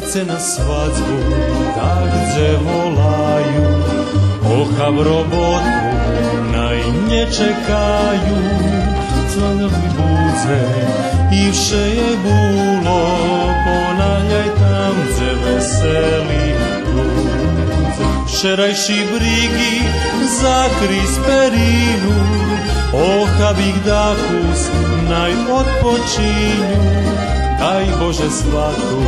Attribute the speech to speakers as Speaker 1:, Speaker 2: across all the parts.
Speaker 1: Keď na svadbu tak dze volajú, ocha v robotku naj nečekajú. Dzwonek wybudzę i wsze je bólo, ponajaj tam, gdzie weseli Szerajszy brigi zakry z perinu, ochabik dakus naj odpoczyniu. Daj Boże svatku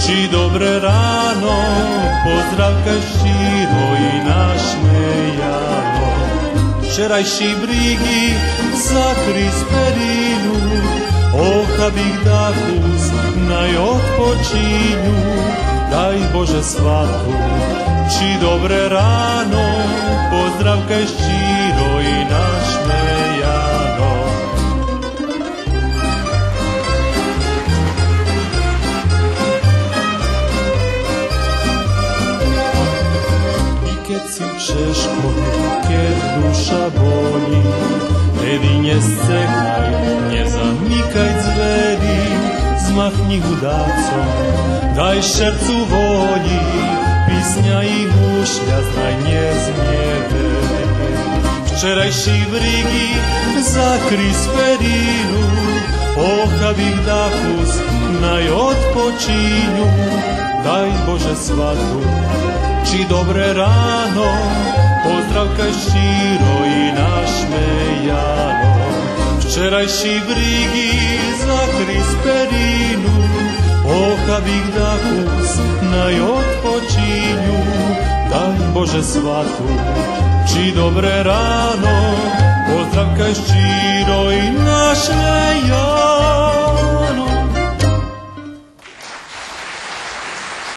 Speaker 1: či dobre ráno, pozdravka štíro i našmejano. Včerajší brigy zakry perinu, ocha bych dachus naj odpočinju, daj Bože svatu, či dobre ráno, pozdravka štíro i I keď si češko, keď duša boli, tedy nescekaj, nezamykaj dveri, zmachni hudácom, daj šercu voli, písňa i húšľa znaj neznieve. Včerajší vrigy zakry perinu, ocha bych dachus naj odpočíňu, daj Bože svatu, či dobre ráno, pozdravka štíro i našmejano. Včerajší brigy zakry perinu, ocha bych dachus naj odpočíňu, daj Bože svatu, či dobre ráno, pozdravka štíro i našmejano.